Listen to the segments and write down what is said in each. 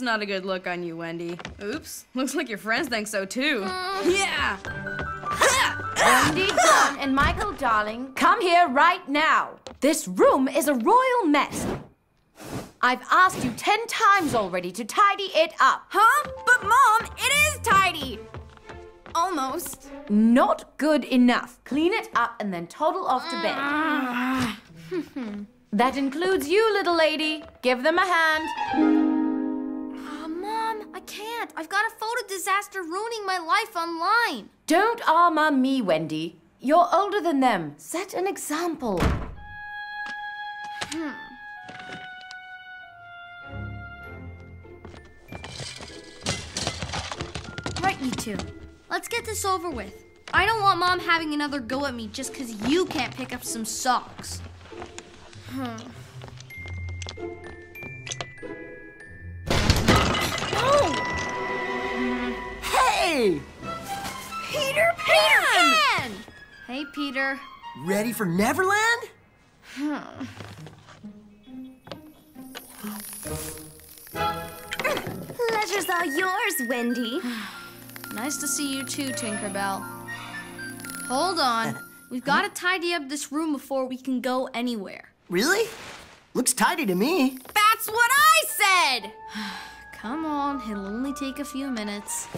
That's not a good look on you, Wendy. Oops. Looks like your friends think so too. Mm. Yeah. Wendy, John, and Michael, darling, come here right now. This room is a royal mess. I've asked you ten times already to tidy it up. Huh? But Mom, it is tidy. Almost. Not good enough. Clean it up and then toddle off to bed. Ah. that includes you, little lady. Give them a hand. Oh, can't. I've got a photo disaster ruining my life online. Don't armor me, Wendy. You're older than them. Set an example. Hmm. Right, you two. Let's get this over with. I don't want Mom having another go at me just because you can't pick up some socks. Hmm. Oh! Hey! Peter Pan! Hey, Peter. Ready for Neverland? Hmm. Pleasure's all yours, Wendy. Nice to see you too, Tinkerbell. Hold on. We've got to tidy up this room before we can go anywhere. Really? Looks tidy to me. That's what I said! Come on, it'll only take a few minutes.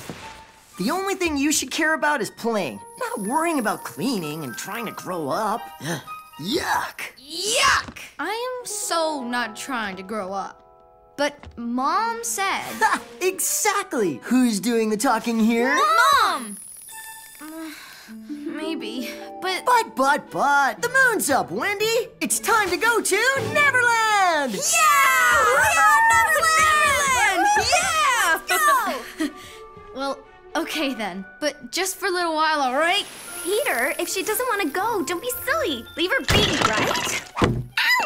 The only thing you should care about is playing, not worrying about cleaning and trying to grow up. Ugh. Yuck! Yuck! I am so not trying to grow up. But Mom said. Ha! Exactly! Who's doing the talking here? Mom! Maybe, but. But, but, but, the moon's up, Wendy! It's time to go to Neverland! Yeah! Neverland! Yeah! Go! Well, okay then. But just for a little while, all right? Peter, if she doesn't want to go, don't be silly. Leave her be, right?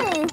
Ow!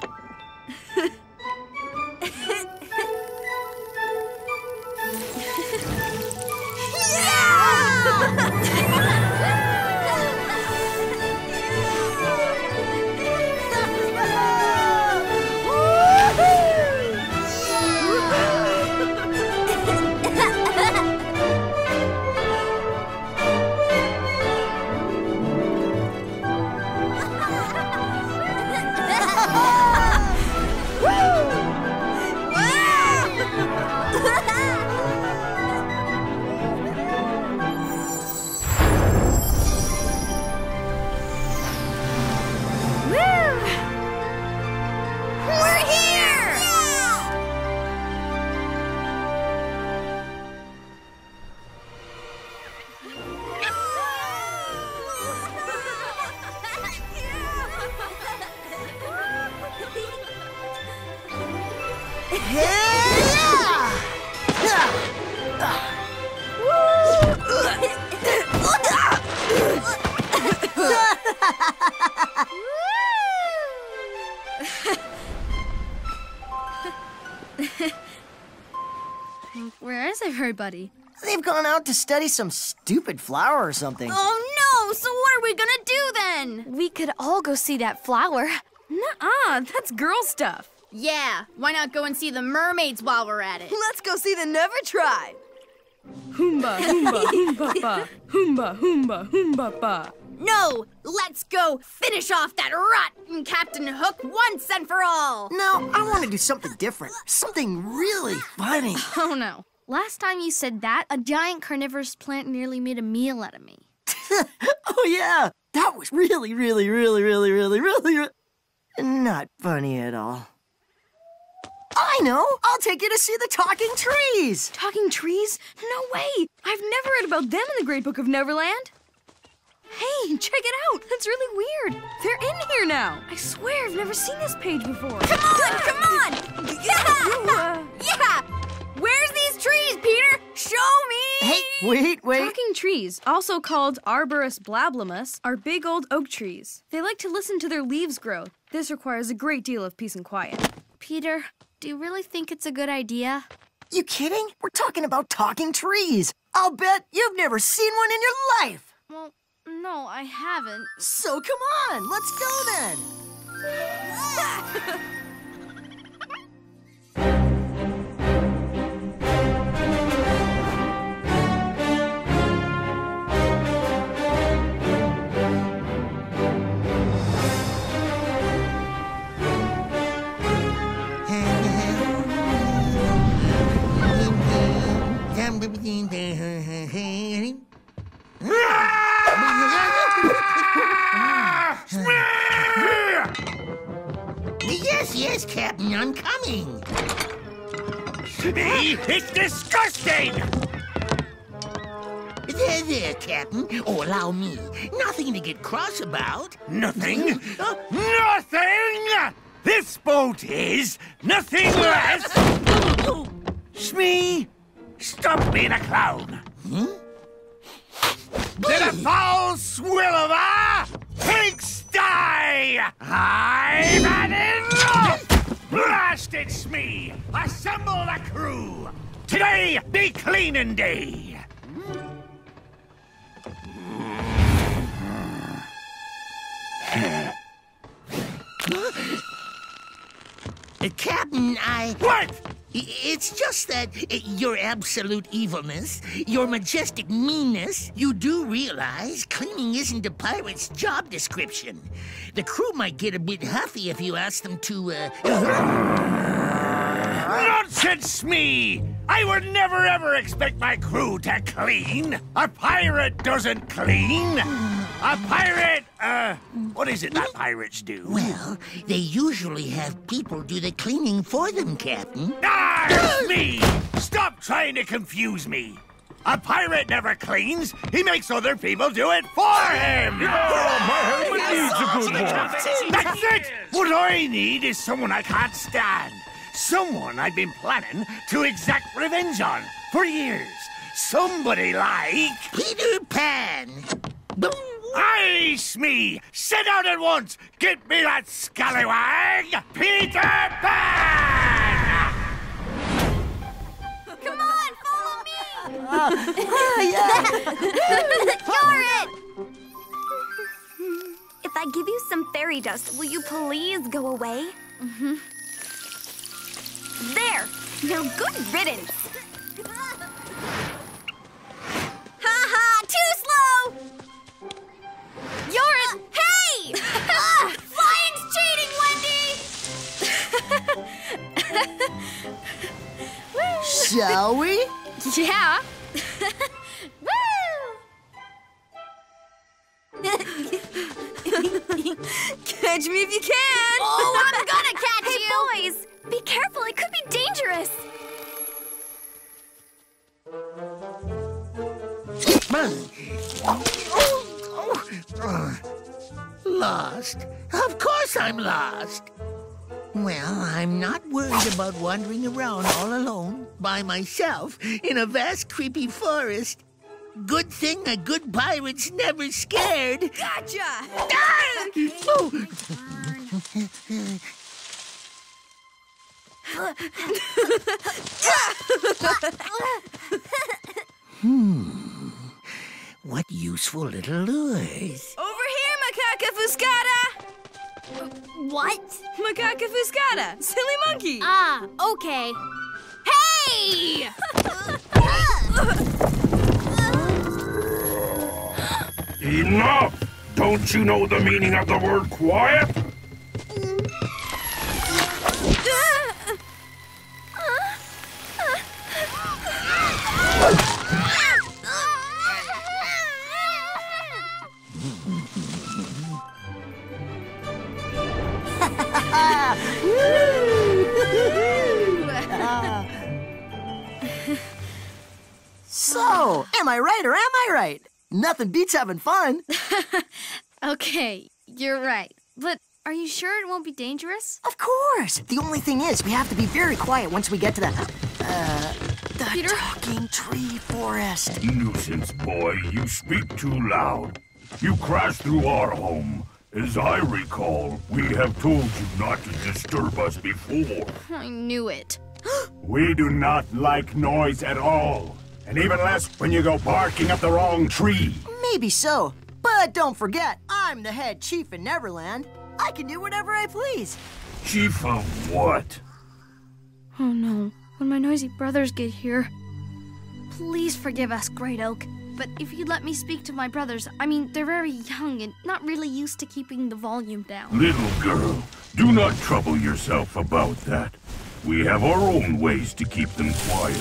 Everybody? They've gone out to study some stupid flower or something. Oh no! So what are we gonna do then? We could all go see that flower. Nuh-uh, that's girl stuff. Yeah, why not go and see the mermaids while we're at it? Let's go see the Never Tribe. Hoomba, hoomba, hoomba, ba. Hoomba, hoomba, hoomba, ba. No! Let's go finish off that rotten Captain Hook once and for all! No, I want to do something different. Something really funny. Oh no. Last time you said that, a giant carnivorous plant nearly made a meal out of me. oh, yeah. That was really, really, really, really, really, really, re- not funny at all. I know. I'll take you to see the talking trees. Talking trees? No way! I've never read about them in the Great Book of Neverland. Hey, check it out! That's really weird. They're in here now. I swear I've never seen this page before. Come on, come on! Uh, yeah! Yeah! Where's these trees, Peter? Show me! Hey, wait, wait. Talking trees, also called Arborus blablamus, are big old oak trees. They like to listen to their leaves grow. This requires a great deal of peace and quiet. Peter, do you really think it's a good idea? You kidding? We're talking about talking trees. I'll bet you've never seen one in your life. Well, no, I haven't. So come on, let's go then. yes, yes, Captain, I'm coming. Me? It's disgusting! There, there, Captain. Oh, allow me. Nothing to get cross about. Nothing? Nothing! This boat is nothing less. Smee, stop being a clown. Hmm? Than a foul swill of a pigsty! I've had enough! Blast it's me! Assemble the crew! Today be cleaning day! Captain, I. What? It's just that uh, your absolute evilness, your majestic meanness, you do realize cleaning isn't a pirate's job description. The crew might get a bit huffy if you ask them to, uh. Nonsense, Smee! I would never ever expect my crew to clean. A pirate doesn't clean. A pirate, uh, what is it that pirates do? Well, they usually have people do the cleaning for them, Captain. Ah, Smee! Stop trying to confuse me. A pirate never cleans. He makes other people do it for him. That's it! What I need is someone I can't stand. Someone I've been planning to exact revenge on for years. Somebody like. Peter Pan! Boom! Aye, Smee! Sit down at once! Get me that scallywag! Peter Pan! Come on, follow me! Ah, yeah. You're it! If I give you some fairy dust, will you please go away? Mm-hmm. There! Now good riddance! Ha ha! Too slow! You're it! Hey! Ah, Flying's cheating, Wendy! Shall we? Yeah. Catch me if you can! Oh, I'm gonna catch hey, you! boys! Be careful, it could be dangerous! Lost? Of course I'm lost. Well, I'm not worried about wandering around all alone by myself in a vast, creepy forest. Good thing a good pirate's never scared. Gotcha! Ah! Oh. hmm. What useful little lures. Over here, Macaca Fuscata! What? Macaca Fuscata! Silly monkey! Ah, okay. Hey! Enough! Don't you know the meaning of the word quiet? So, am I right or am I right? Nothing beats having fun. Okay, you're right. But are you sure it won't be dangerous? Of course. The only thing is, we have to be very quiet once we get to the, uh, the Peter? talking tree forest. Nuisance boy, you speak too loud. You crashed through our home. As I recall, we have told you not to disturb us before. I knew it. We do not like noise at all. And even less when you go barking up the wrong tree. Maybe so. But don't forget, I'm the head chief in Neverland. I can do whatever I please. Chief of what? Oh no, when my noisy brothers get here. Please forgive us, Great Oak. But if you'd let me speak to my brothers, I mean, they're very young and not really used to keeping the volume down. Little girl, do not trouble yourself about that. We have our own ways to keep them quiet.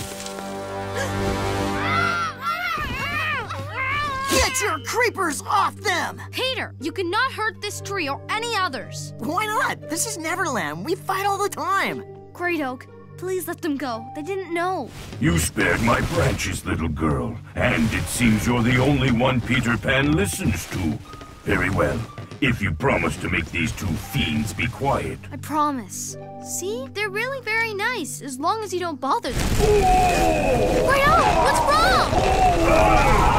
Get your creepers off them! Peter, you cannot hurt this tree or any others. Why not? This is Neverland. We fight all the time. Great Oak, please let them go. They didn't know. You spared my branches, little girl, and it seems you're the only one Peter Pan listens to. Very well. If you promise to make these two fiends be quiet. I promise. See? They're really very nice, as long as you don't bother them. Oh! Great Oak, what's wrong? Ah!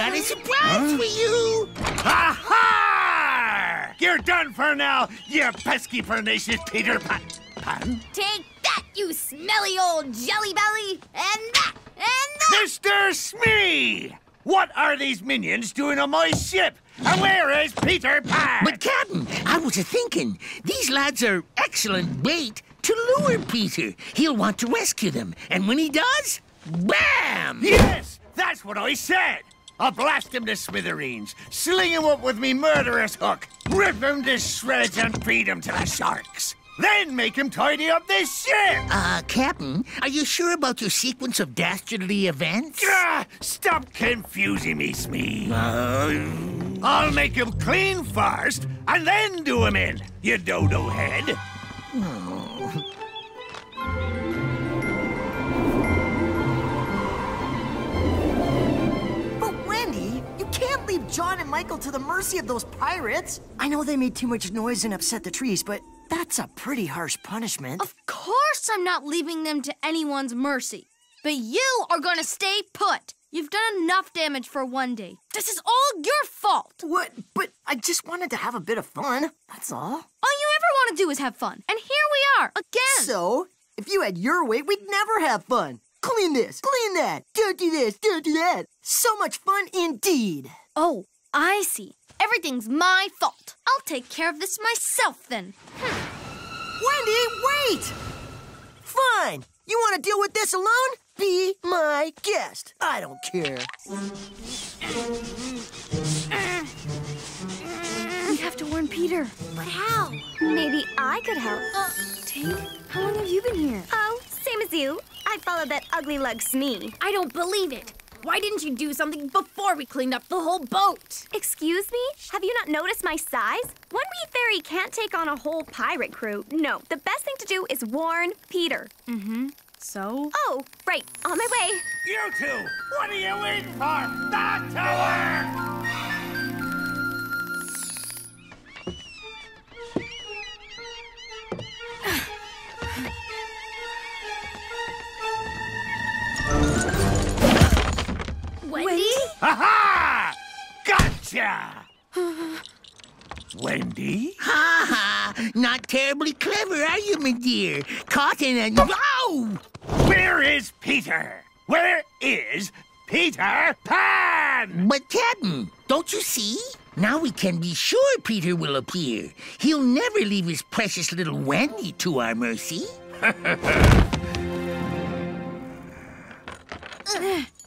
Got a surprise for you. Ha ha! You're done for now, you pesky pernicious Peter Pan. Pan? Take that, you smelly old jelly belly! And that! And that! Mr. Smee! What are these minions doing on my ship? And where is Peter Pan? But, Captain, I was a thinking, these lads are excellent bait to lure Peter. He'll want to rescue them, and when he does, bam! Yes, that's what I said. I'll blast him to smithereens, sling him up with me murderous hook, rip him to shreds and feed him to the sharks. Then make him tidy up this ship. Uh, Captain, are you sure about your sequence of dastardly events? Ah, stop confusing me, Smee. I'll make him clean first, and then do him in, you dodo head. But Michael to the mercy of those pirates. I know they made too much noise and upset the trees, but that's a pretty harsh punishment. Of course I'm not leaving them to anyone's mercy. But you are gonna stay put. You've done enough damage for one day. This is all your fault. What? But I just wanted to have a bit of fun. That's all. All you ever want to do is have fun. And here we are, again. So, if you had your way, we'd never have fun. Clean this, clean that, don't do this, don't do that. So much fun indeed. oh, I see. Everything's my fault. I'll take care of this myself then. Wendy, wait! Fine. You want to deal with this alone? Be my guest. I don't care. We have to warn Peter. But how? Maybe I could help. Uh, Tink, how long have you been here? Oh, same as you. I followed that ugly lug Smee. I don't believe it. Why didn't you do something before we cleaned up the whole boat? Excuse me? Have you not noticed my size? One wee fairy can't take on a whole pirate crew. No, the best thing to do is warn Peter. Mm-hmm. So? Oh, right, on my way. You two, what are you waiting for? Start to work! Wendy? Ha ha! Gotcha! Wendy? Ha ha! Not terribly clever, are you, my dear? Caught in a. Oh! Where is Peter? Where is Peter Pan? But, Captain, don't you see? Now we can be sure Peter will appear. He'll never leave his precious little Wendy to our mercy.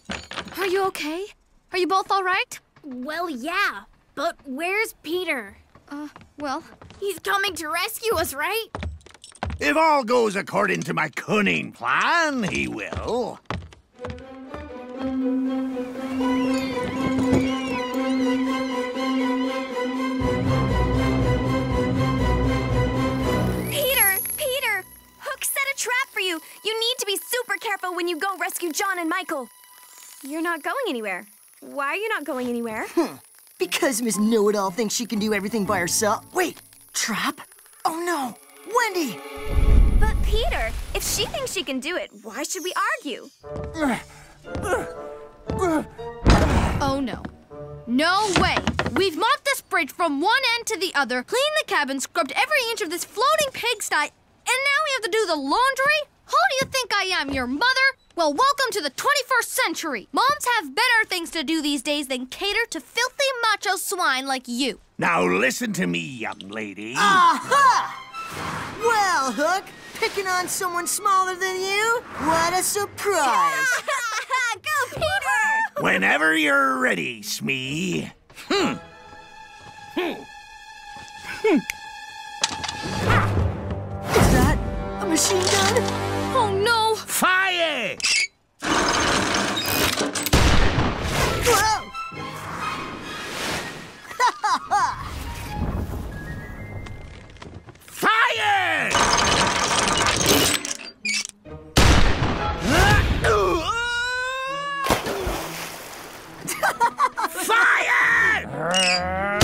Are you okay? Are you both all right? Well, yeah, but where's Peter? Uh, well, He's coming to rescue us, right? If all goes according to my cunning plan, he will. Peter! Peter! Hook set a trap for you. You need to be super careful when you go rescue John and Michael. You're not going anywhere. Why are you not going anywhere? Hmm. Because Miss Know It All thinks she can do everything by herself. Wait, trap? Oh no, Wendy! but Peter, if she thinks she can do it, why should we argue? oh no. No way! We've mopped this bridge from one end to the other, cleaned the cabin, scrubbed every inch of this floating pigsty, and now we have to do the laundry? Who do you think I am, your mother? Well, welcome to the 21st century. Moms have better things to do these days than cater to filthy macho swine like you. Now listen to me, young lady. Aha! Well, Hook, picking on someone smaller than you? What a surprise! Go, Peter! Whenever you're ready, Smee. Hmm. Hmm. Is that a machine gun? Oh no! Fire! Whoa! Fire! Fire! Fire!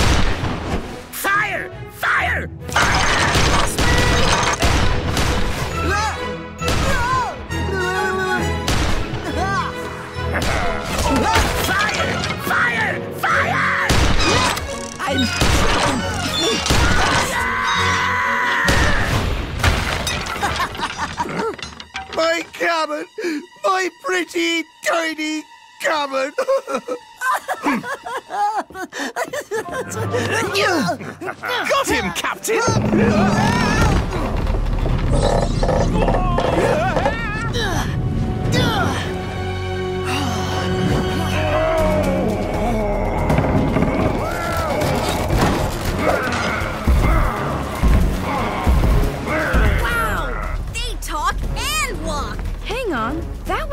My! My pretty, tiny cabin! Got him, Captain!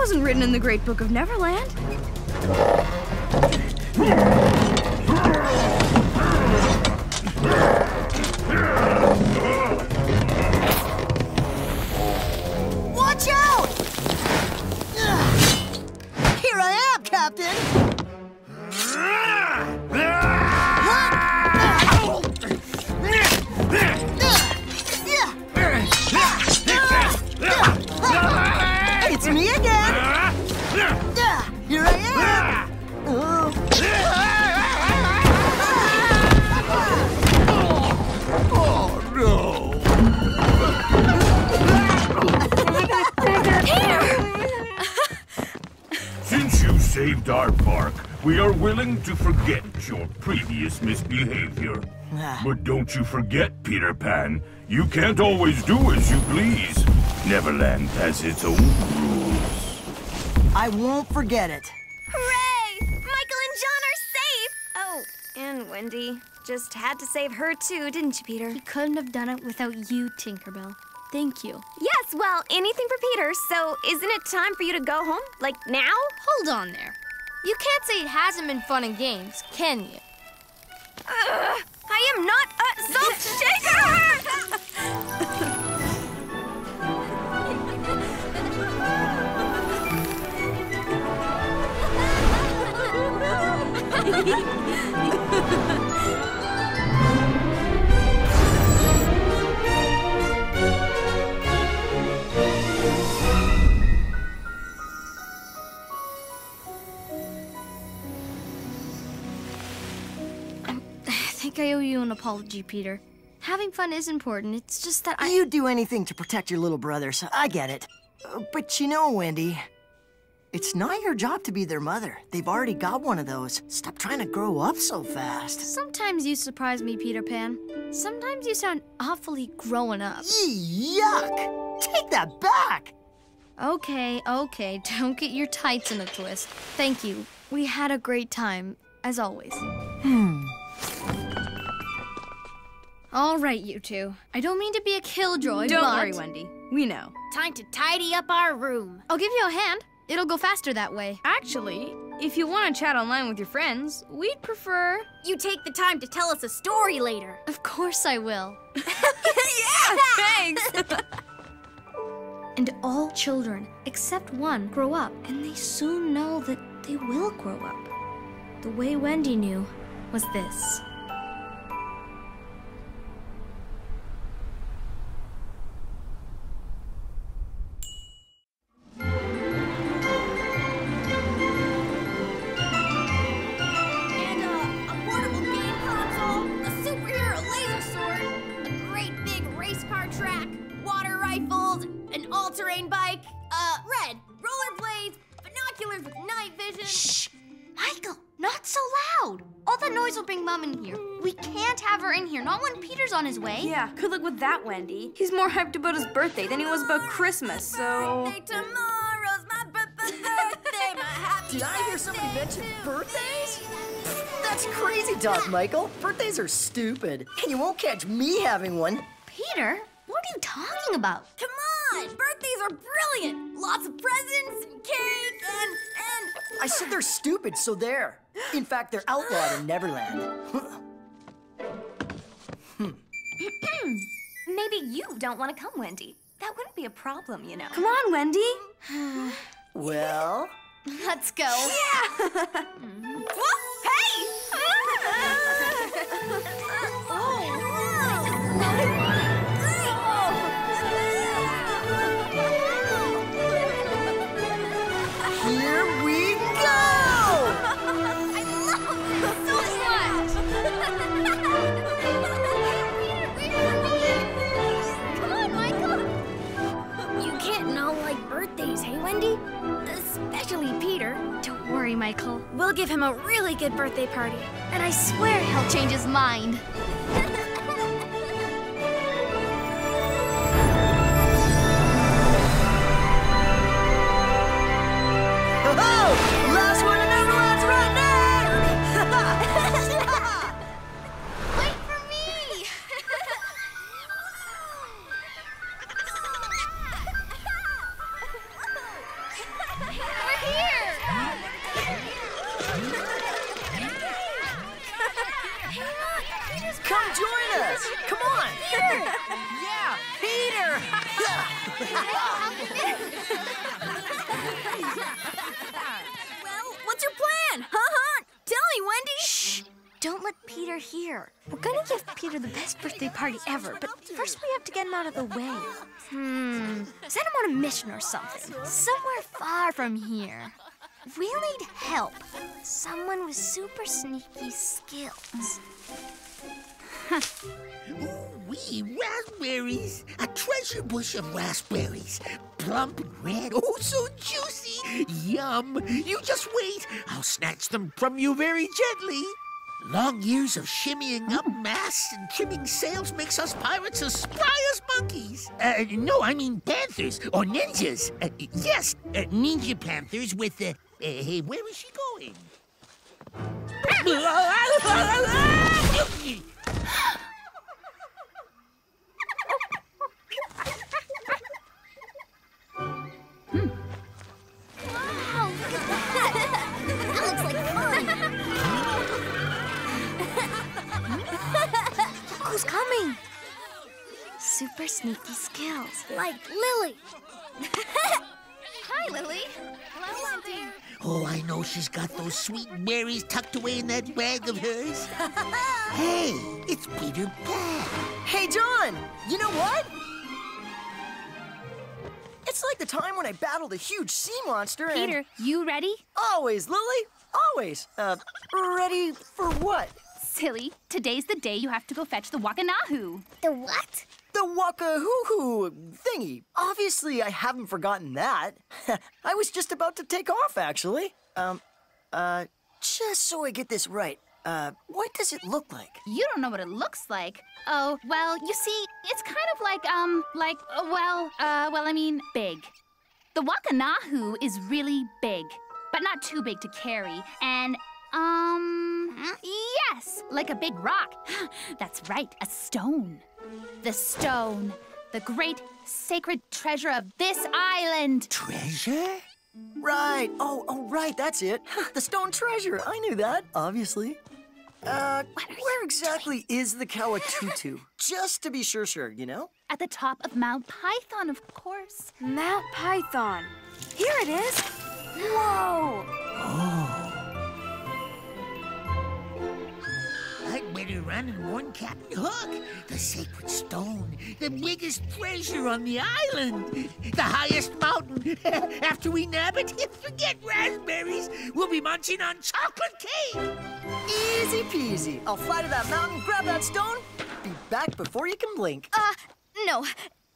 wasn't written in the Great Book of Neverland. Watch out! Here I am, Captain! Ah! Ah! Saved our park, we are willing to forget your previous misbehavior. Ah. But don't you forget, Peter Pan, you can't always do as you please. Neverland has its own rules. I won't forget it. Hooray! Michael and John are safe! Oh, and Wendy. Just had to save her too, didn't you, Peter? He couldn't have done it without you, Tinkerbell. Thank you. Yes, well, anything for Peter, so isn't it time for you to go home? Like now? Hold on there. You can't say it hasn't been fun and games, can you? Ugh, I am not a salt shaker! think I owe you an apology, Peter. Having fun is important. It's just that I. You'd do anything to protect your little brothers. I get it. Uh, But you know, Wendy, it's not your job to be their mother. They've already got one of those. Stop trying to grow up so fast. Sometimes you surprise me, Peter Pan. Sometimes you sound awfully growing up. Yuck! Take that back! Okay, okay, don't get your tights in a twist. Thank you. We had a great time, as always. All right, you two. I don't mean to be a killjoy, Don't but worry, Wendy. We know. time to tidy up our room. I'll give you a hand. It'll go faster that way. Actually, if you want to chat online with your friends, we'd prefer. You take the time to tell us a story later. Of course I will. yeah, thanks. And all children, except one, grow up, and they soon know that they will grow up. The way Wendy knew was this. An all-terrain bike, uh, red, rollerblades, binoculars with night vision. Shh! Michael, not so loud. All that noise will bring Mom in here. We can't have her in here, not when Peter's on his way. Yeah, good luck with that, Wendy. He's more hyped about his birthday than he was about Christmas, so. Tomorrow's my birthday, my happy Did I hear somebody mention birthdays? That's crazy talk, Michael. Birthdays are stupid. And you won't catch me having one. Peter, what are you talking about? Come on! Birthdays are brilliant! Lots of presents and cake and and I said they're stupid, so there. In fact, they're outlawed in Neverland. hmm. maybe you don't want to come, Wendy. That wouldn't be a problem, you know. Come on, Wendy. well, Let's go. here worry, Michael. We'll give him a really good birthday party. And I swear he'll change his mind. Don't let Peter hear. We're gonna give Peter the best birthday party ever, but first we have to get him out of the way. Hmm. Send him on a mission or something. Somewhere far from here. We'll need help. Someone with super sneaky skills. Ooh, wee raspberries! A treasure bush of raspberries. Plump and red, oh, so juicy! Yum! You just wait! I'll snatch them from you very gently. Long years of shimmying up masts and trimming sails makes us pirates as spry as monkeys. Uh, no, I mean panthers or ninjas. Uh, yes, uh, ninja panthers with the. Uh, hey, where is she going? who's coming! Super sneaky skills. Like Lily. Hi, Lily. Hello, dear. Oh, I know she's got those sweet berries tucked away in that bag of hers. hey, it's Peter Pan. Hey, John! You know what? It's like the time when I battled a huge sea monster and... Peter, you ready? Always, Lily. Always. Uh, ready for what? Silly. Today's the day you have to go fetch the Wakanahu. The what? The Waka Hoo Hoo thingy. Obviously, I haven't forgotten that. I was just about to take off, actually. Um, uh, just so I get this right. Uh, what does it look like? You don't know what it looks like. Oh, well, you see, it's kind of like, um, like, uh, well, uh, well, I mean, big. The Wakanahu is really big, but not too big to carry. And, um, yes, like a big rock. That's right, a stone. The stone, the great sacred treasure of this island. Treasure? Right. Oh, oh, right. That's it. The stone treasure. I knew that, obviously. Uh, where exactly is the Kawatutu? Just to be sure, sure, you know? At the top of Mount Python, of course. Mount Python. Here it is. Whoa! I'd run and warn Captain Hook. The sacred stone, the biggest treasure on the island, the highest mountain. After we nab it, forget raspberries. We'll be munching on chocolate cake. Easy peasy. I'll fly to that mountain, grab that stone, be back before you can blink. Uh, no.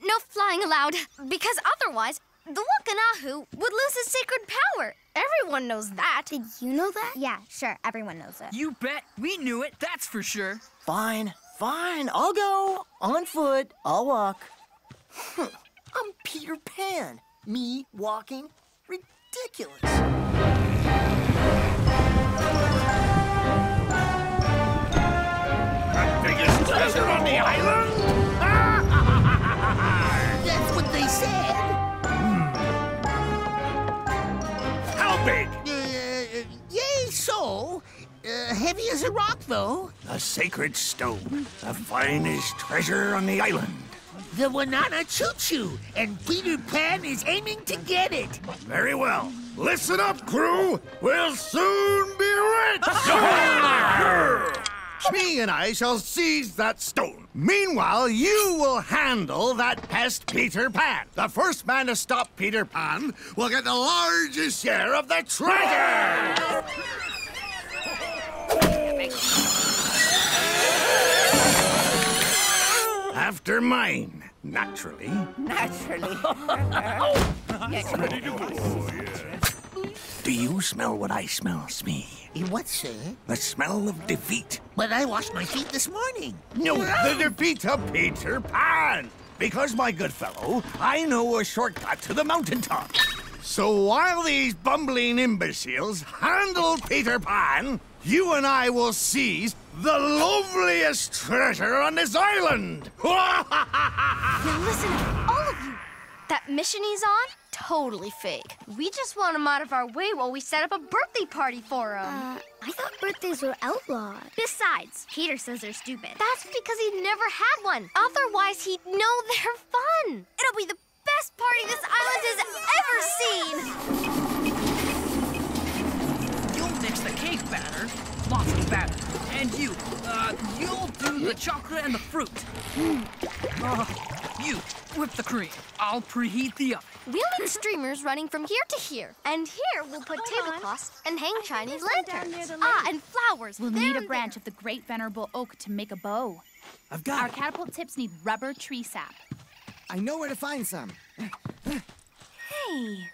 No flying allowed. Because otherwise, the Wakanahu would lose his sacred power. Everyone knows that. Did you know that? Yeah, sure. Everyone knows it. You bet. We knew it, that's for sure. Fine, fine. I'll go. On foot. I'll walk. Huh, I'm Peter Pan. Me walking? Ridiculous. The biggest treasure on the island? Heavy as a rock, though. The sacred stone, the finest treasure on the island. The Wanana Choo Choo, and Peter Pan is aiming to get it. Very well. Listen up, crew. We'll soon be rich. Smee and I shall seize that stone. Meanwhile, you will handle that pest Peter Pan. The first man to stop Peter Pan will get the largest share of the treasure. After mine, naturally. Naturally. Do you smell what I smell, Smee? What, sir? The smell of defeat. But I washed my feet this morning. No, the defeat of Peter Pan. Because, my good fellow, I know a shortcut to the mountaintop. So while these bumbling imbeciles handle Peter Pan, you and I will seize the loveliest treasure on this island. Now listen, all of you. That mission he's on, totally fake. We just want him out of our way while we set up a birthday party for him. Uh, I thought birthdays were outlawed. Besides, Peter says they're stupid. That's because he never had one. Otherwise, he'd know they're fun. It'll be the best party this island has ever seen. You'll mix the cake batter, lots of batter. And you, uh, you'll do the chocolate and the fruit. Uh, you, whip the cream. I'll preheat the oven. We'll need streamers running from here to here. And here we'll put tablecloths and hang Chinese lanterns. Ah, and flowers. We'll there need a and branch of the great venerable oak to make a bow. I've got Our it. catapult tips need rubber tree sap. I know where to find some. Hey,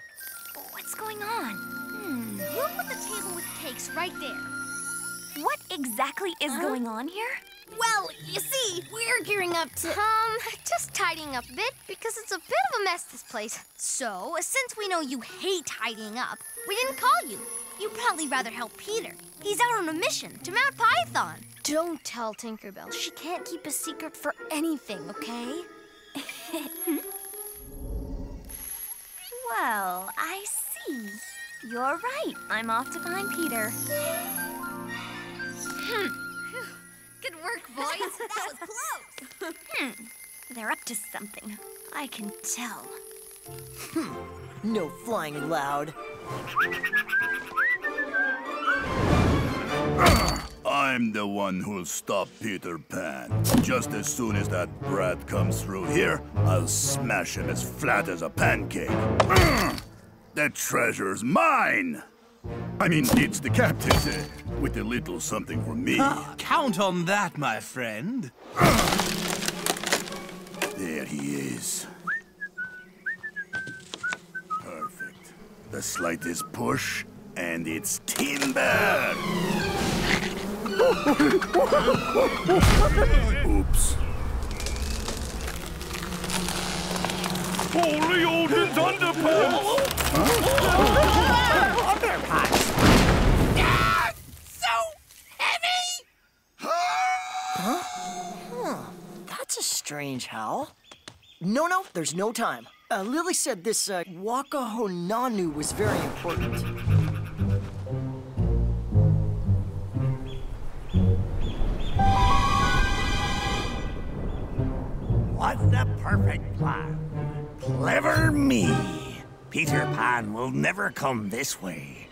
what's going on? Hmm. We'll put the table with cakes right there. What exactly is going on here? Well, you see, we're gearing up to. Um, just tidying up a bit because it's a bit of a mess, this place. So, since we know you hate tidying up, we didn't call you. You'd probably rather help Peter. He's out on a mission to Mount Python. Don't tell Tinkerbell. She can't keep a secret for anything, okay? Well, I see. You're right. I'm off to find Peter. Good work, boys. that was close. Hmm. They're up to something. I can tell. No flying loud. I'm the one who'll stop Peter Pan. Just as soon as that brat comes through here, I'll smash him as flat as a pancake. The treasure's mine! I mean, it's the captain, uh, with a little something for me. Count on that, my friend. There he is. Perfect. The slightest push, and it's timber! Oops. Holy Odin's underpants! That's a strange howl. No, no, there's no time. Uh, Lily said this uh, Wakahonanu was very important. What's the perfect plan. Clever me. Peter Pan will never come this way.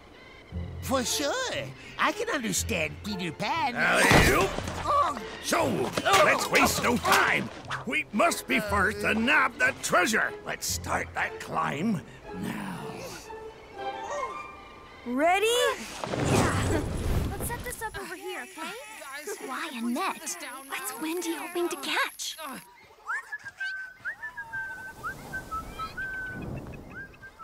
For sure. I can understand Peter Pan. Uh, Alley-oop. Oh. So, let's waste no time. We must be first to nab the treasure. Let's start that climb now. Ready? Yeah. Let's set this up over here, okay? Why a net? What's Wendy hoping to catch?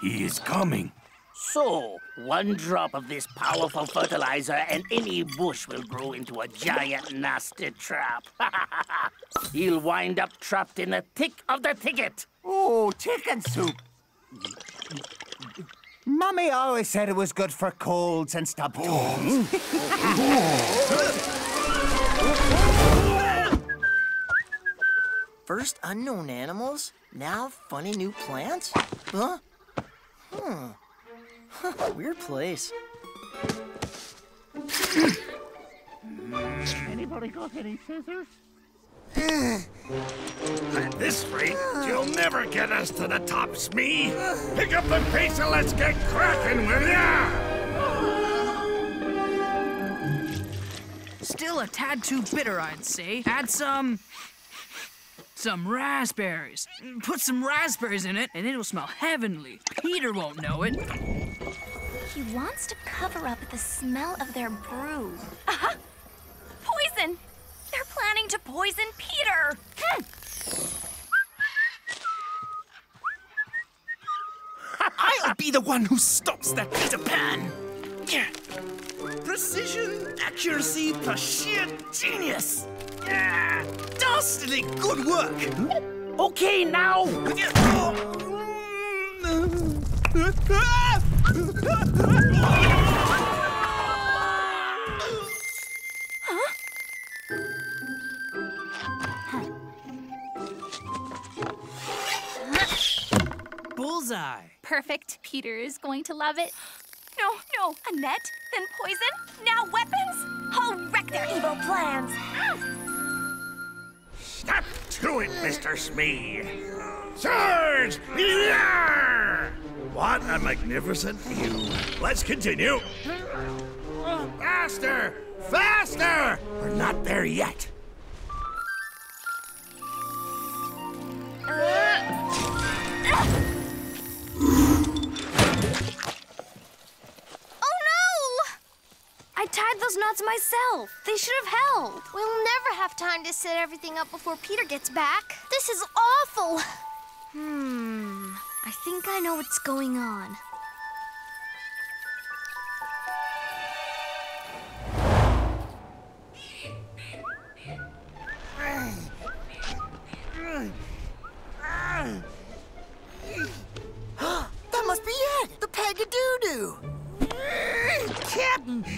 He is coming. So, one drop of this powerful fertilizer and any bush will grow into a giant nasty trap. He'll wind up trapped in the thick of the thicket. Oh, chicken soup. Mummy always said it was good for colds and stubbed toes. First unknown animals, now funny new plants? Huh? Huh, weird place. Anybody got any scissors? At this rate, you'll never get us to the top, Smee. Pick up the pace and let's get cracking, will ya? Still a tad too bitter, I'd say. Add some. Some raspberries. Put some raspberries in it, and it'll smell heavenly. Peter won't know it. He wants to cover up the smell of their brew. Uh-huh. Poison! They're planning to poison Peter! Hmm. I'll be the one who stops that Peter Pan. Yeah. Precision, accuracy, plus sheer genius. Yeah. Dastardly good work. Okay, now. Bullseye. Perfect. Peter is going to love it. No, no, a net, then poison, now weapons? I'll wreck their evil plans! Step to it, Mr. Smee. Surge! Yeah! What a magnificent view. Let's continue. Faster! Faster! We're not there yet. Oh tied myself. They should have held. We'll never have time to set everything up before Peter gets back. This is awful. Hmm. I think I know what's going on. that must be it! The Pagadoo-Doo!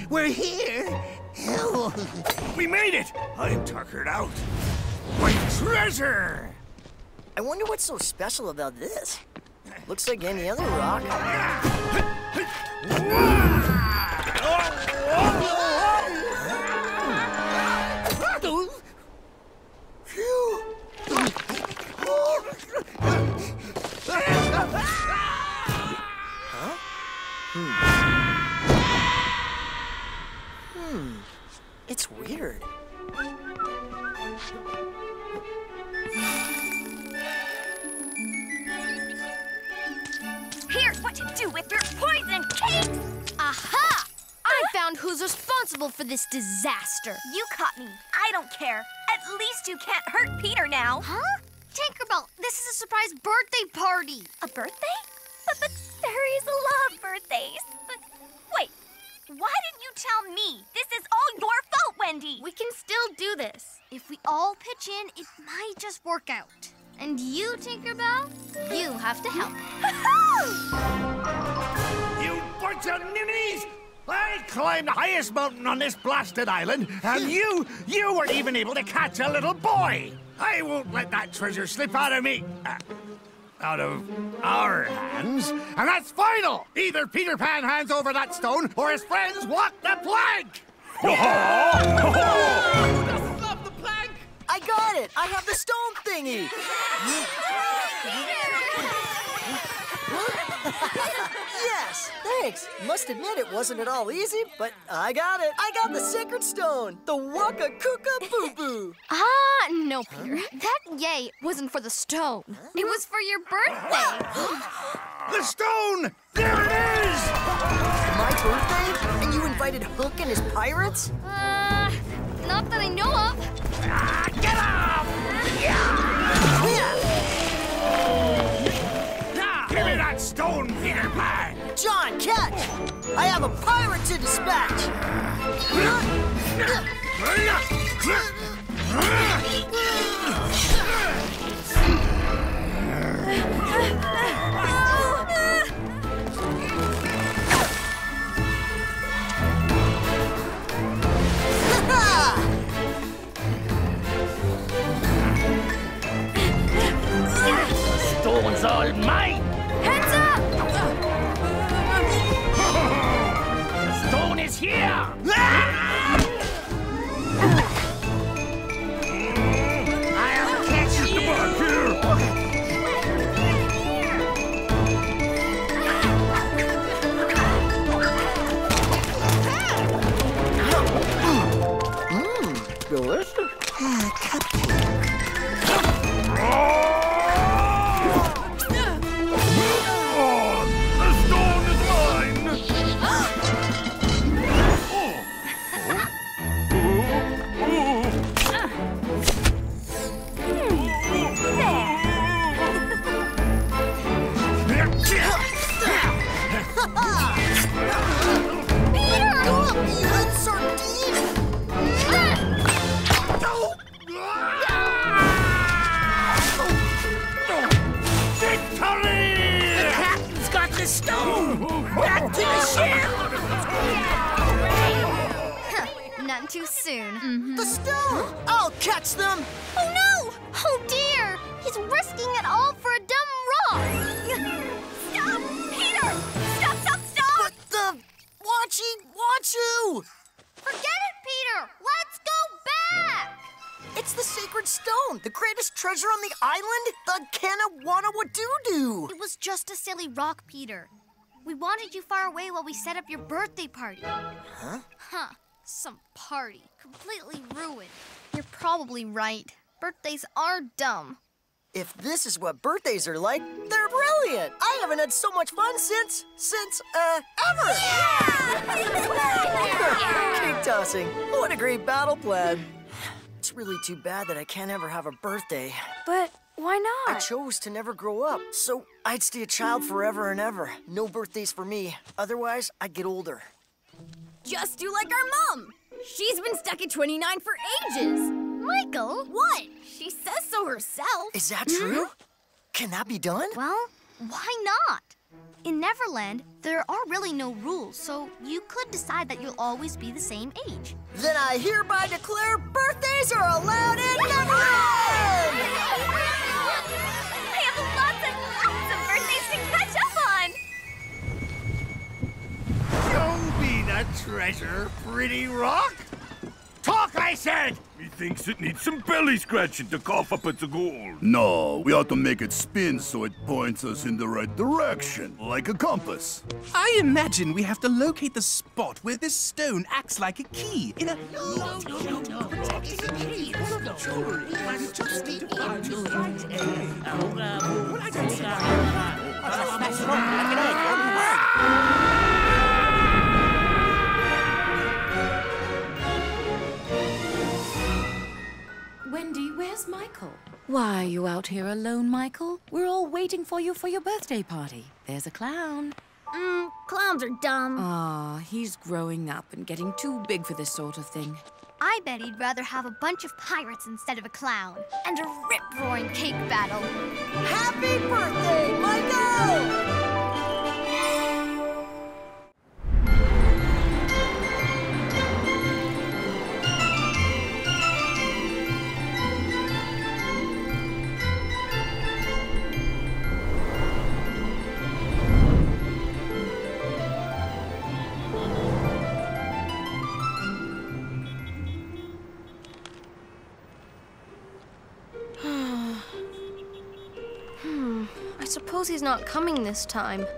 We're here. Oh. We made it! I'm tuckered out. White treasure! I wonder what's so special about this. Looks like any other rock. Oh, oh, oh. It's weird. Here's what to do with your poison cakes! Aha! I found who's responsible for this disaster. You caught me. I don't care. At least you can't hurt Peter now. Huh? Tinkerbell, this is a surprise birthday party. A birthday? But, but fairies love birthdays. But wait, why didn't you tell me? This is all your fault, Wendy. We can still do this. If we all pitch in, it might just work out. And you, Tinkerbell, you have to help. You bunch of ninnies! I climbed the highest mountain on this blasted island, and you, you weren't even able to catch a little boy! I won't let that treasure slip out of me. Uh, out of our hands, and that's final! Either Peter Pan hands over that stone, or his friends walk the plank! I got it! I have the stone thingy! yes! Thanks! Must admit it wasn't at all easy, but I got it! I got the sacred stone! The Waka Kuka Boo Boo! Ah, no, Peter. That yay wasn't for the stone. It was for your birthday. The stone! There it is! My birthday? And you invited Hook and his pirates? Uh, not that I know of. Ah, get off! Give Peter that John, catch! I have a pirate to dispatch! Stone's all mine! Here! Ship! None too soon. Mm-hmm. The stone! I'll catch them! Oh no! Oh dear! He's risking it all for Watchu! Forget it, Peter! Let's go back! It's the sacred stone, the greatest treasure on the island, the Kanawana-Wadoo-Doo! It was just a silly rock, Peter. We wanted you far away while we set up your birthday party. Huh? Huh. Some party. Completely ruined. You're probably right. Birthdays are dumb. If this is what birthdays are like, they're brilliant! I haven't had so much fun since, since, uh, ever! Yeah! Cake tossing. What a great battle plan. It's really too bad that I can't ever have a birthday. But why not? I chose to never grow up, so I'd stay a child forever and ever. No birthdays for me. Otherwise, I'd get older. Just do like our mom. She's been stuck at 29 for ages. Michael? What? She says so herself. Is that true? Mm-hmm. Can that be done? Well, why not? In Neverland, there are really no rules, so you could decide that you'll always be the same age. Then I hereby declare birthdays are allowed in Neverland! I have lots and lots of birthdays to catch up on. Don't be the treasure, pretty rock! Talk, I said! Methinks it needs some belly scratching to cough up its gold. No, we ought to make it spin so it points us in the right direction, like a compass. I imagine we have to locate the spot where this stone acts like a key in a. No, no, no, no. Protecting the key. The jewelry. You just need to find the right Wendy, where's Michael? Why are you out here alone, Michael? We're all waiting for you for your birthday party. There's a clown. Mm, clowns are dumb. Ah, he's growing up and getting too big for this sort of thing. I bet he'd rather have a bunch of pirates instead of a clown. And a rip-roaring cake battle. Happy birthday, Michael! Suppose he's not coming this time. What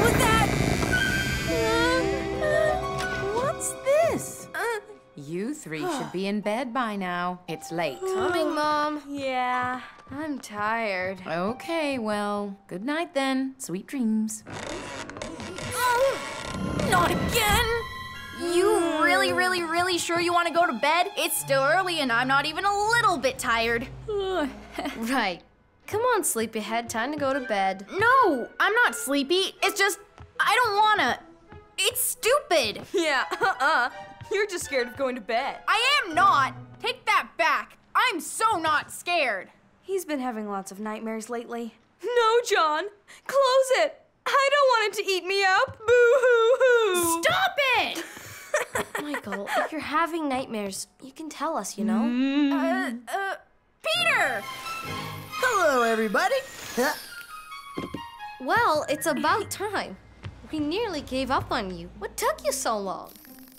was that? What's this? You three should be in bed by now. It's late. Coming, Mom. Yeah, I'm tired. Okay, well, good night then. Sweet dreams. Oh, not again! You really, really, really sure you want to go to bed? It's still early and I'm not even a little bit tired. Right. Come on, sleepyhead. Time to go to bed. No, I'm not sleepy. It's just, I don't wanna. It's stupid. Yeah, uh-uh. You're just scared of going to bed. I am not. Take that back. I'm so not scared. He's been having lots of nightmares lately. No, John. Close it. I don't want it to eat me up. Boo-hoo-hoo. Stop it! Michael, if you're having nightmares, you can tell us, you know? Uh, uh, Peter! Hello, everybody. Uh, Well, it's about time. We nearly gave up on you. What took you so long?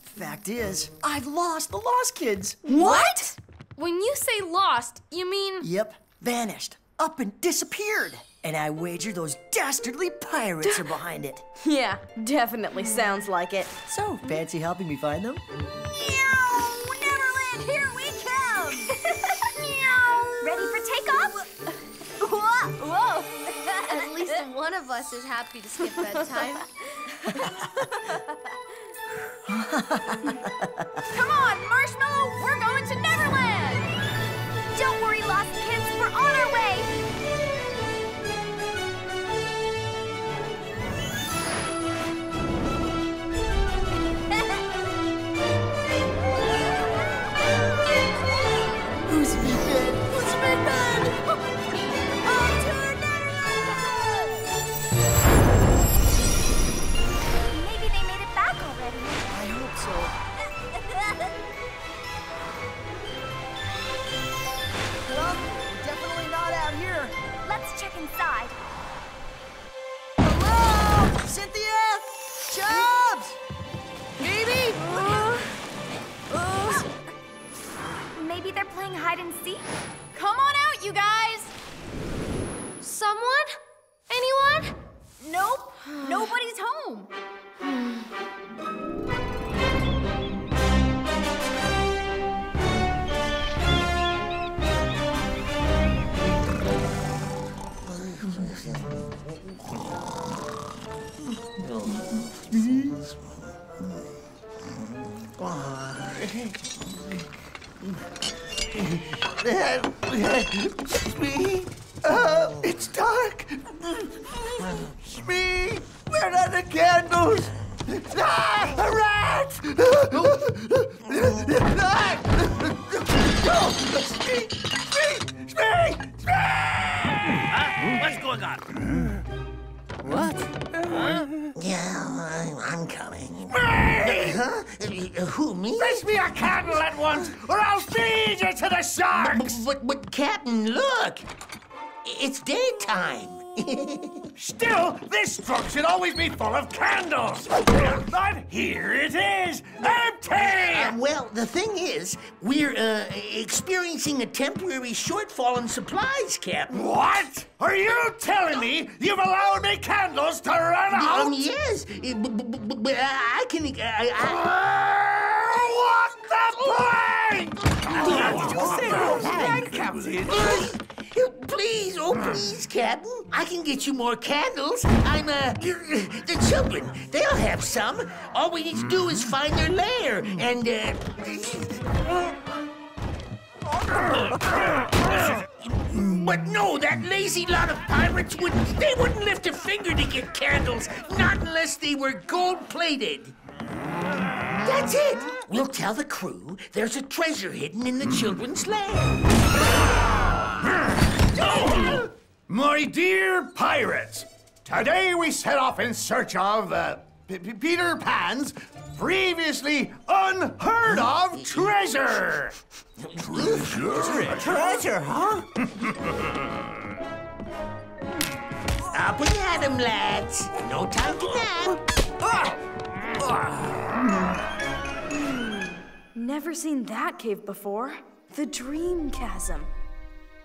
fact is, I've lost the Lost Kids. What? When you say lost, you mean. Yep, vanished, up and disappeared. And I wager those dastardly pirates are behind it. Yeah, definitely sounds like it. So, fancy helping me find them? Meow! Neverland, here we come! Meow! Ready for takeoff? Whoa! Whoa! At least one of us is happy to skip bedtime. Come on, Marshmallow! We're going to Neverland! Don't worry, Lost Kids, we're on our way! Hide and seek? Come on out, you guys! Someone? Anyone? Nope, nobody's home. Smee, uh, it's dark. Smee, where are the candles? Ah, a rat! Ah! Smee, Smee, Huh? Uh, who, me? Fetch me a candle at once, or I'll feed you to the sharks! But, but, Captain, look! It's daytime. Still, this trunk should always be full of candles. But here it is, empty! Uh, well, the thing is, we're uh, experiencing a temporary shortfall in supplies, Captain. What? Are you telling me you've allowed me candles to run out? Um, yes, uh, but I can. I, I... What the Please, please, oh please, Captain. I can get you more candles. I'm, uh, the children, they'll have some. All we need to do is find their lair and, uh... But no, that lazy lot of pirates would they wouldn't lift a finger to get candles, not unless they were gold-plated. That's it. We'll tell the crew there's a treasure hidden in the children's lair. My dear pirates, today we set off in search of uh, P- P- Peter Pan's previously unheard of treasure. Treasure? Treasure, huh? Up and at 'em, lads. No time to nap. Never seen that cave before. The Dream Chasm.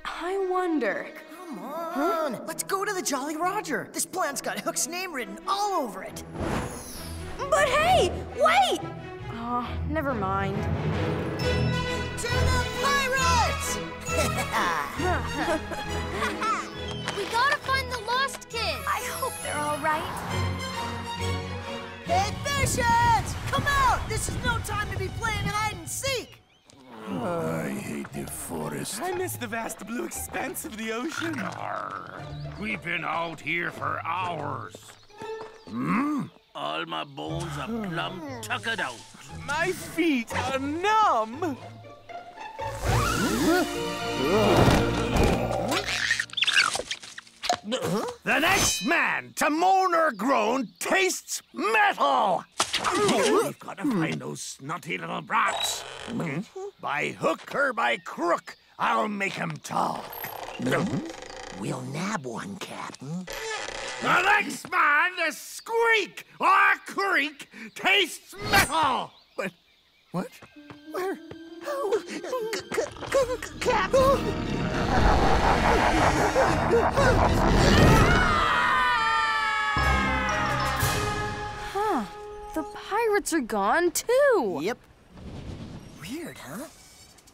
I wonder. Come on, let's go to the Jolly Roger. This plant's got Hook's name written all over it. But hey, wait! Oh, never mind. To the pirates! we gotta find the lost kids. I hope they're all right. Hey, Fishes! Come out! This is no time to be playing hide and seek! I hate the forest. I miss the vast blue expanse of the ocean. Arr, we've been out here for hours. Hmm? All my bones are plumb tuckered out. My feet are numb. The next man to moan or groan tastes metal! We've got to find those snotty little brats. By hook or by crook, I'll make 'em talk. We'll nab one, Captain. The next man to squeak or creak tastes metal! What? What? Where? Oh, huh. The pirates are gone too. Yep. Weird, huh?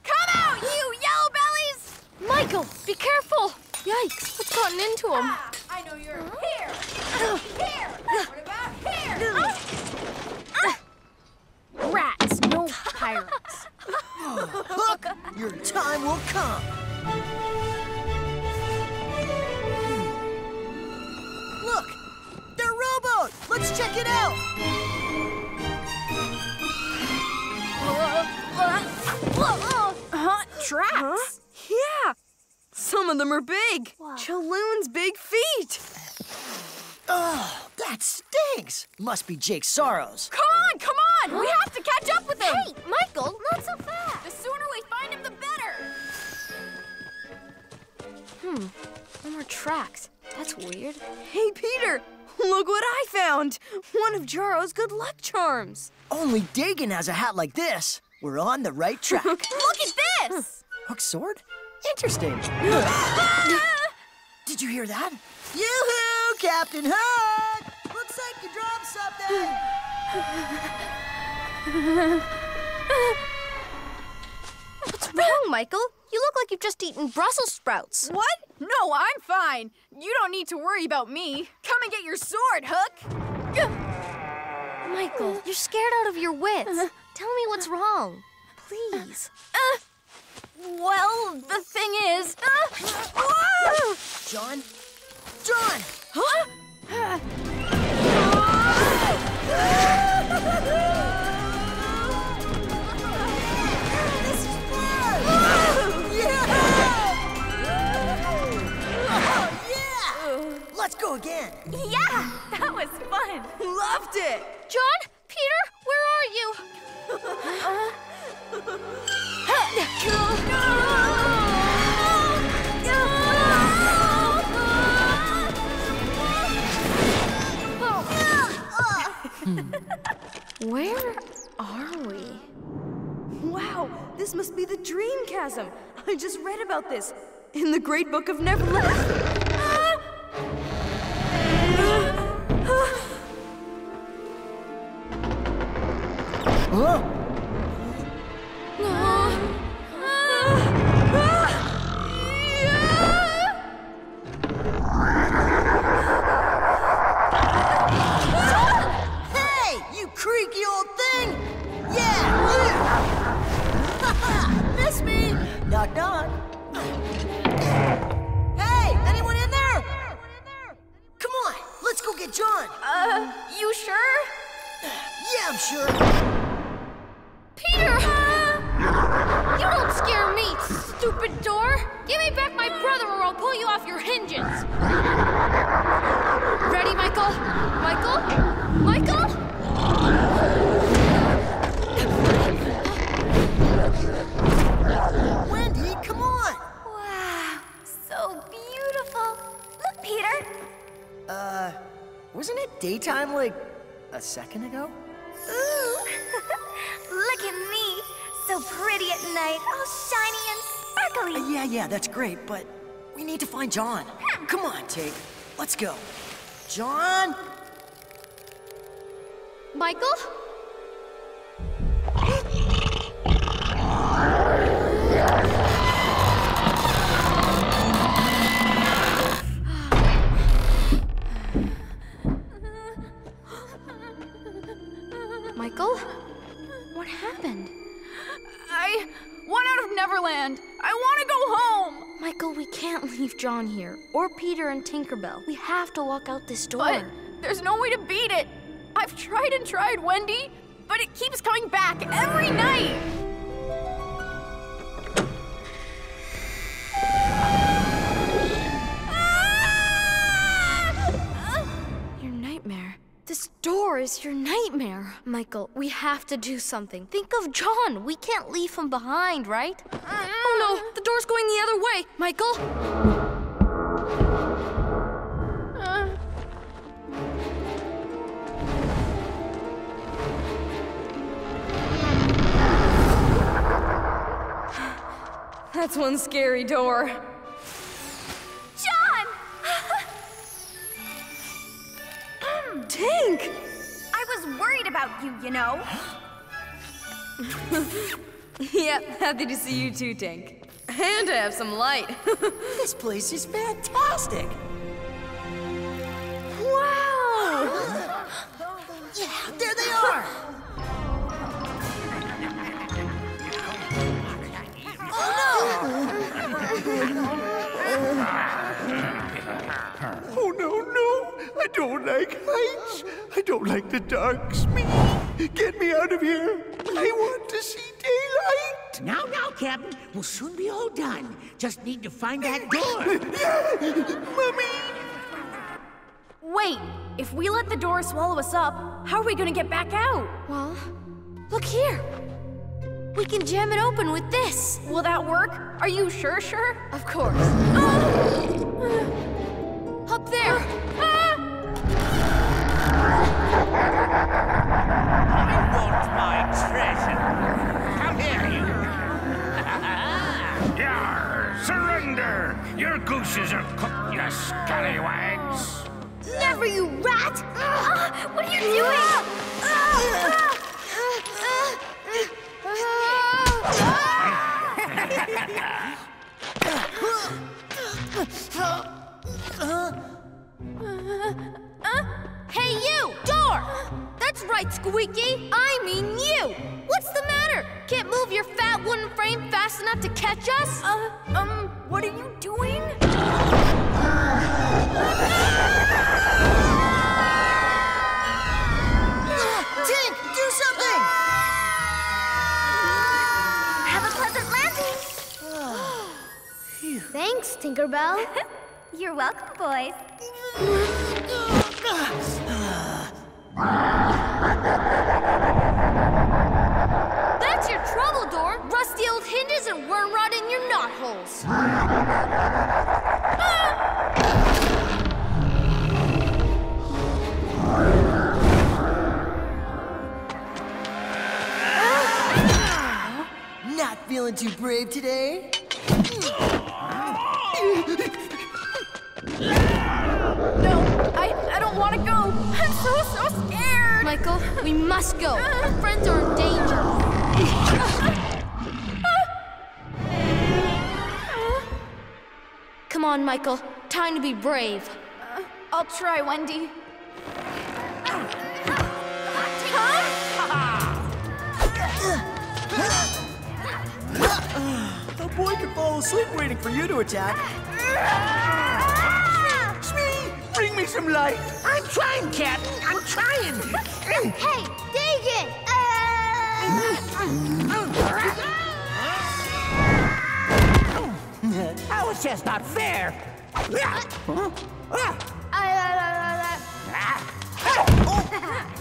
Come out, you yellow bellies! Michael, be careful! Yikes, what's gotten into him? Ah, I know you're here. Here. What about here? Ah. Ah. Rats, no pirates. Look, your time will come. Hmm. Look, their rowboat. Let's check it out. Huh? Tracks? Yeah. Some of them are big. Chaloon's big feet. Oh, that stinks. Must be Jake Sorrows. Come on, come on! We have to catch up with him! Hey, Michael, not so fast! The sooner we find him, the better! Hmm, no more tracks. That's weird. Hey, Peter, look what I found. One of Jaro's good luck charms. Only Dagon has a hat like this. We're on the right track. Look at this! Hook sword? Interesting. Did you hear that? Yoo-hoo, Captain Hook! Looks like you dropped something. What's wrong, Michael? You look like you've just eaten Brussels sprouts. What? No, I'm fine. You don't need to worry about me. Come and get your sword, Hook. Michael, you're scared out of your wits. Tell me what's wrong. Please. Uh, well, the thing is. Uh! John? John! Huh? Let's go again. Yeah, that was fun. Loved it. John? Peter? Where are you? Where are we? Wow, this must be the dream chasm. I just read about this in the Great Book of Neverland. Huh? That's great, but we need to find John. Come on, Tig. Let's go. John? Michael? Tinkerbell. We have to walk out this door. But there's no way to beat it. I've tried and tried, Wendy, but it keeps coming back every night. Ah! Your nightmare. This door is your nightmare. Michael, we have to do something. Think of John. We can't leave him behind, right? Oh no, the door's going the other way. Michael? That's one scary door. John! Tink! I was worried about you, you know. yep, happy to see you too, Tink. And to have some light. this place is fantastic. Wow! Yeah, there they are. Oh, no, no. I don't like heights. I don't like the dark. Smee, get me out of here. I want to see daylight. Now, now, Captain. We'll soon be all done. Just need to find that door. Mummy! Wait, if we let the door swallow us up, how are we gonna get back out? Well, look here. We can jam it open with this. Will that work? Are you sure, sure? Of course. Up there. Ah! I want my treasure. Come here, you. Yar! Surrender! Your gooses are cooked, you scallywags! Never, you rat! Ah, what are you doing? Ah, ah. Hey, you! Door! That's right, Squeaky. I mean you. What's the matter? Can't move your fat wooden frame fast enough to catch us? Uh, um, what are you doing? Tinkerbell. You're welcome, boys. That's your trouble door. Rusty old hinges and worm rot in your knot holes. Not feeling too brave today? Hmm. No, I, I don't want to go. I'm so, so scared. Michael, we must go. Our friends are in danger. Come on, Michael. Time to be brave. Uh, I'll try, Wendy. Boy could fall asleep waiting for you to attack. Smee, bring me some light. I'm trying, Captain. I'm trying. hey, Dagan! That was just not fair.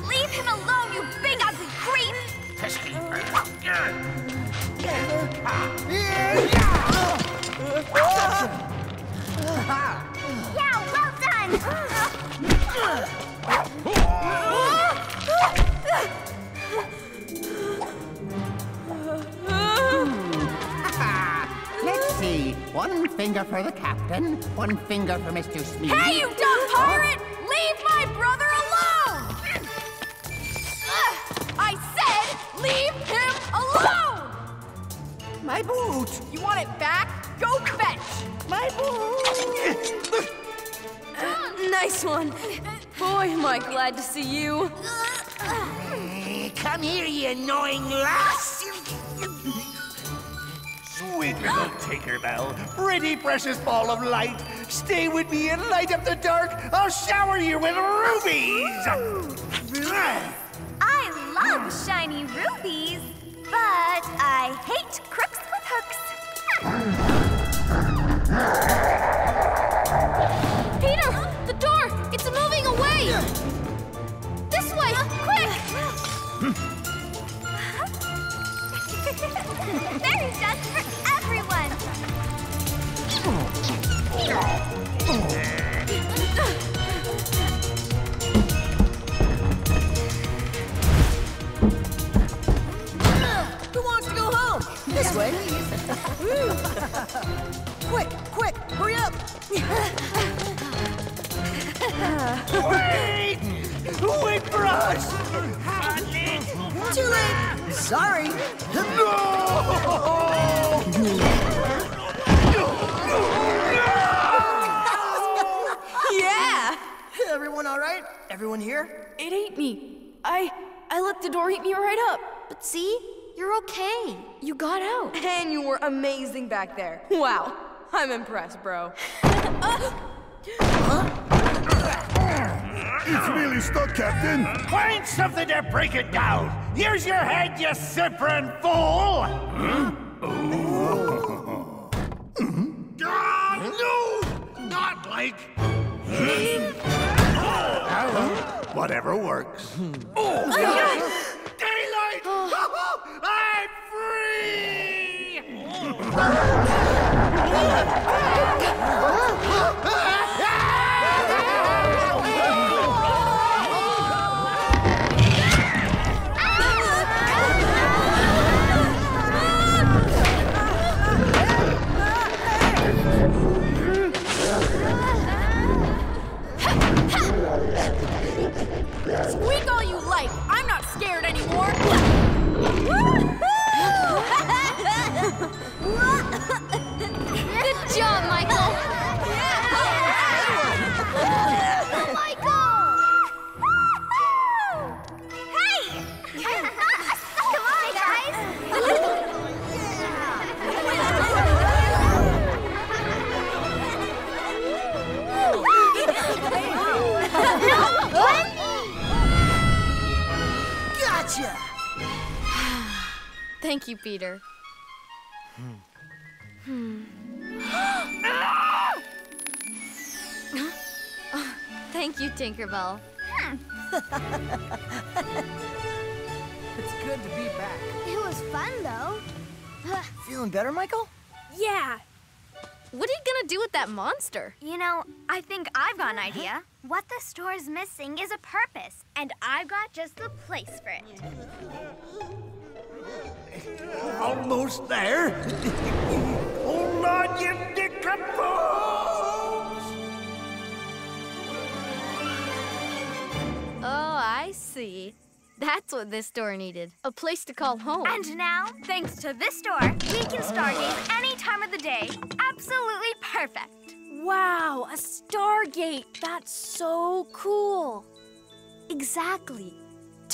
Leave him alone, you big ugly creep! One finger for the captain, one finger for Mr. Smee. Hey, you dumb pirate! Leave my brother My boot! You want it back? Go fetch! My boot! Nice one. Boy, am I glad to see you. Come here, you annoying lass. Sweet little Tinkerbell, pretty precious ball of light, stay with me and light up the dark. I'll shower you with rubies. I love shiny rubies, but I hate crooks This quick, quick, hurry up. Wait! Wait for us! Too late. Sorry. Yeah! Everyone all right? Everyone here? It ate me. I I let the door eat me right up. But see, you're okay. You got out. And you were amazing back there. Wow. I'm impressed, bro. It's really stuck, Captain. Find something to break it down. Use your head, you simpering fool! Ah, no! Not like. Whatever works. Oh, Daylight! ああ Thank you, Peter. Hmm. Oh, Thank you, Tinkerbell. It's good to be back. It was fun, though. Feeling better, Michael? Yeah. What are you gonna do with that monster? You know, I think I've got an idea. What the store's missing is a purpose, and I've got just the place for it. Almost there. Oh, Hold on, you knickerbockers! Oh, I see. That's what this door needed. A place to call home. And now, thanks to this door, we can stargaze any time of the day. Absolutely perfect. Wow, a Stargate. That's so cool. Exactly.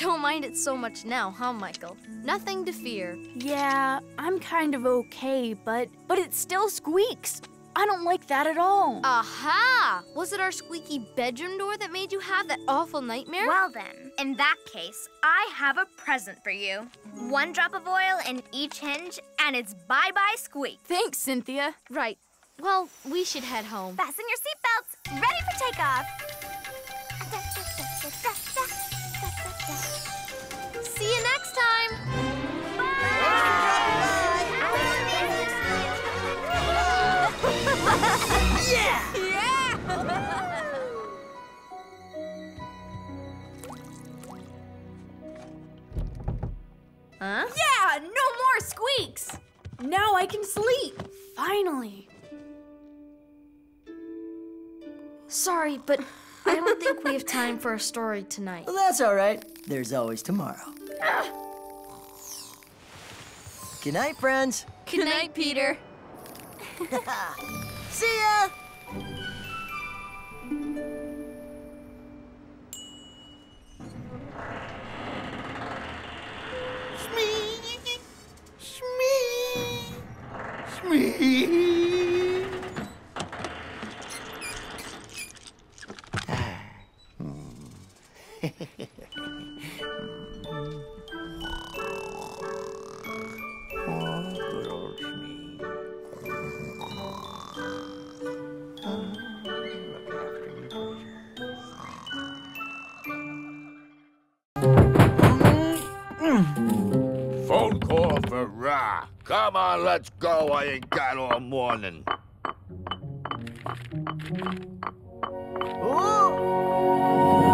Don't mind it so much now, huh, Michael? Nothing to fear. Yeah, I'm kind of okay, but but it still squeaks. I don't like that at all. Aha! Was it our squeaky bedroom door that made you have that awful nightmare? Well then, in that case, I have a present for you. One drop of oil in each hinge, and it's bye-bye squeak. Thanks, Cynthia. Right. Well, we should head home. Fasten your seatbelts. Ready for takeoff. Huh? Yeah, no more squeaks. Now I can sleep. Finally. Sorry, but I don't think we have time for a story tonight. Well, that's all right. There's always tomorrow. Ah. Good night, friends. Good night, Peter. See ya! Smee! Ah. Hmm. Smee! Come on, let's go. I ain't got all morning. Oh!